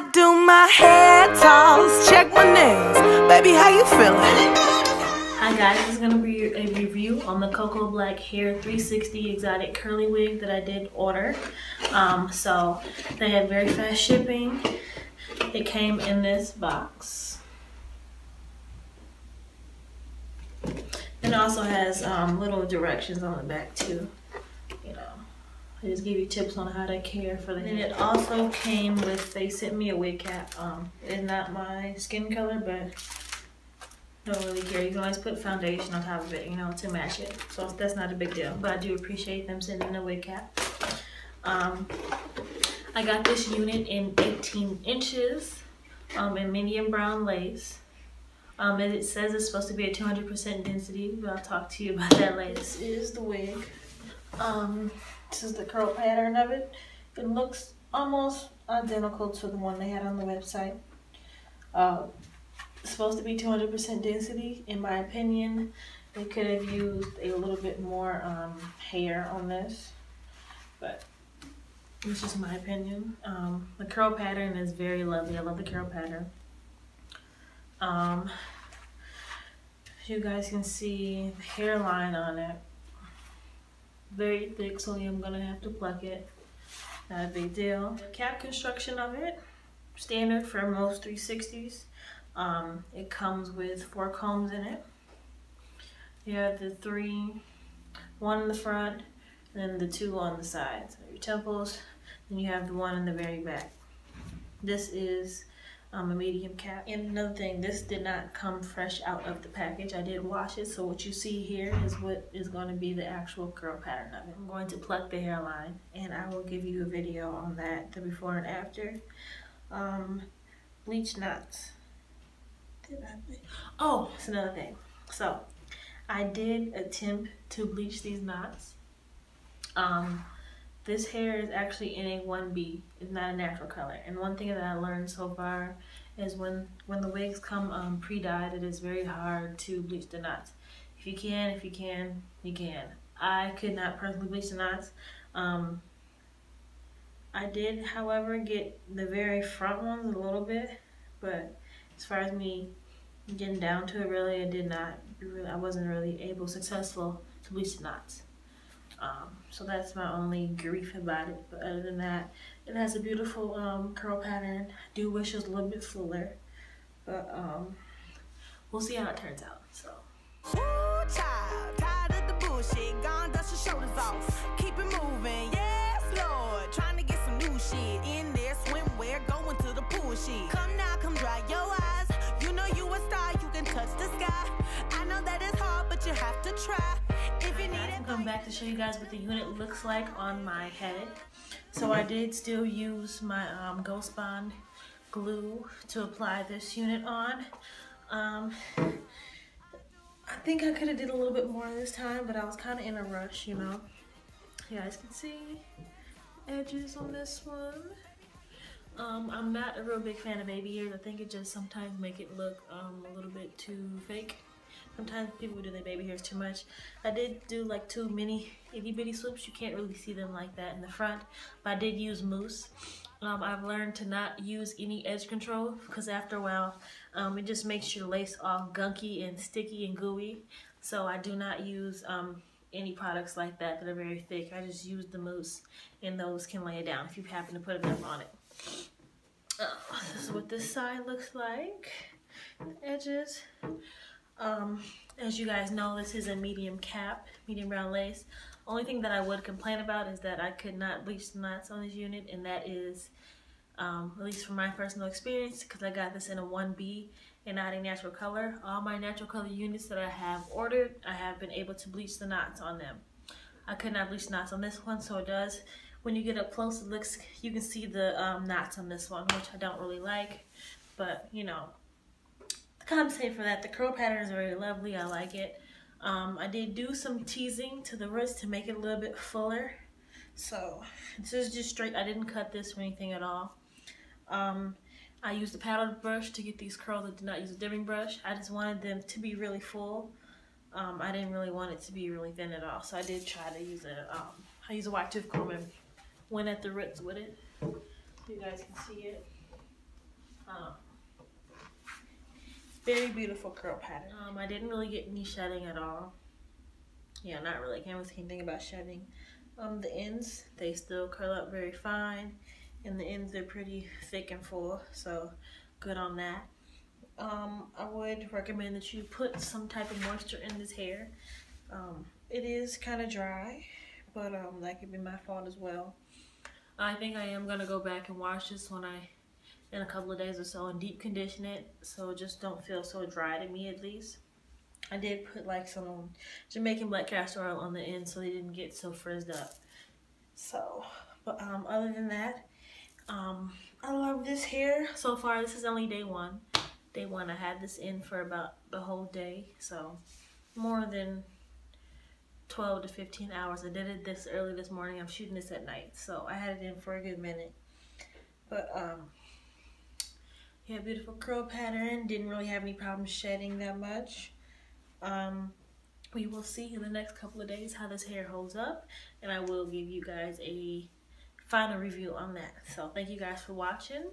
Do my hair toss, check my nails. Baby, how you feeling? Hi guys, this is to be a review on the Coco Black Hair 360 Exotic Curly Wig that I did order. Um, so, they had very fast shipping. It came in this box. And it also has um, little directions on the back too. You know, they just give you tips on how to care for the hair. And it also came with, they sent me a wig cap. Um, it's not my skin color, but don't really care. You can always put foundation on top of it, you know, to match it. So that's not a big deal. But I do appreciate them sending a wig cap. Um, I got this unit in 18 inches um, in medium brown lace. Um, and it says it's supposed to be a 200% density, but I'll talk to you about that later. This is the wig. Um, this is the curl pattern of it. It looks almost identical to the one they had on the website. Uh, supposed to be 200% density. In my opinion, they could have used a little bit more um, hair on this, but it's just my opinion. Um, the curl pattern is very lovely. I love the curl pattern. Um, you guys can see the hairline on it. Very thick, so I'm gonna have to pluck it. Not a big deal. Cap construction of it, standard for most 360s. Um, it comes with four combs in it. You have the three, one in the front, and then the two on the sides. Your temples, and you have the one in the very back. This is um, a medium cap. And another thing, this did not come fresh out of the package. I did wash it, so what you see here is what is going to be the actual curl pattern of it. I'm going to pluck the hairline, and I will give you a video on that, the before and after. Um, bleach knots. Oh, it's another thing. So, I did attempt to bleach these knots. Um, this hair is actually in a 1B. It's not a natural color. And one thing that I learned so far is when, when the wigs come um, pre-dyed, it is very hard to bleach the knots. If you can, if you can, you can. I could not personally bleach the knots. Um, I did, however, get the very front ones a little bit, but as far as me getting down to it, really, I did not, really, I wasn't really able, successful to bleach the knots. Um, so that's my only grief about it. But other than that, it has a beautiful um, curl pattern. I do wish it was a little bit fuller, but um, we'll see how it turns out. So. Ooh, child, tired of the bullshit. Gone, dust your shoulders off. Keep it moving, yes, Lord. Trying to get some new shit in there. Swimwear, going to the pool shit. Come now, come dry your eyes. You know you a star, you can touch the sky. I know that it's hard, but you have to try. Back to show you guys what the unit looks like on my head. So I did still use my um, Ghost Bond glue to apply this unit on. Um, I think I could have did a little bit more this time, but I was kind of in a rush, you know. You guys can see edges on this one. Um, I'm not a real big fan of baby hairs. I think it just sometimes make it look um, a little bit too fake. Sometimes people do their baby hairs too much. I did do like two mini itty bitty swoops. You can't really see them like that in the front, but I did use mousse. Um, I've learned to not use any edge control because after a while, um, it just makes your lace all gunky and sticky and gooey. So I do not use um, any products like that that are very thick. I just use the mousse and those can lay it down if you happen to put enough on it. Uh, this is what this side looks like. The edges. Um, as you guys know, this is a medium cap, medium brown lace. Only thing that I would complain about is that I could not bleach the knots on this unit, and that is, um, at least from my personal experience, because I got this in a 1B and not a natural color. All my natural color units that I have ordered, I have been able to bleach the knots on them. I could not bleach knots on this one, so it does. When you get up close, it looks, you can see the um, knots on this one, which I don't really like, but you know, compensate for that. The curl pattern is very lovely. I like it. Um, I did do some teasing to the wrist to make it a little bit fuller. So this is just straight. I didn't cut this or anything at all. Um, I used a paddle brush to get these curls. I did not use a Denman brush. I just wanted them to be really full. Um, I didn't really want it to be really thin at all. So I did try to use a, um, I use a wide tooth comb and went at the roots with it. You guys can see it. Um, very beautiful curl pattern. Um, I didn't really get any shedding at all. Yeah, not really. Can't really see anything about shedding. Um, the ends, they still curl up very fine. And the ends are pretty thick and full, so good on that. Um, I would recommend that you put some type of moisture in this hair. Um, it is kind of dry, but um, that could be my fault as well. I think I am going to go back and wash this when I in a couple of days or so and deep condition it so just don't feel so dry to me at least. I did put like some Jamaican black castor oil on the end so they didn't get so frizzed up. So, but um, other than that, um, I love this hair. So far, this is only day one. Day one, I had this in for about the whole day. So, more than 12 to 15 hours. I did it this early this morning. I'm shooting this at night. So, I had it in for a good minute. But, um, yeah, beautiful curl pattern. Didn't really have any problems shedding that much. Um, we will see in the next couple of days how this hair holds up. And I will give you guys a final review on that. So thank you guys for watching.